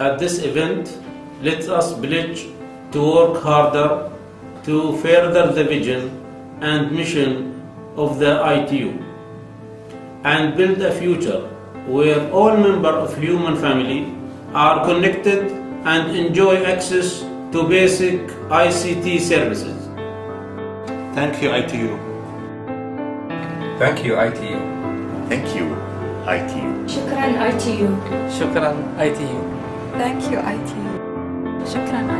at this event, let us pledge to work harder to further the vision and mission of the ITU and build a future where all members of human family are connected and enjoy access to basic ICT services. Thank you, ITU. Thank you, ITU. Thank you, ITU. شكرا ITU شكرا ITU Thank you, ITU. شكرا ITU.